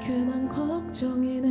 괜한 걱정에는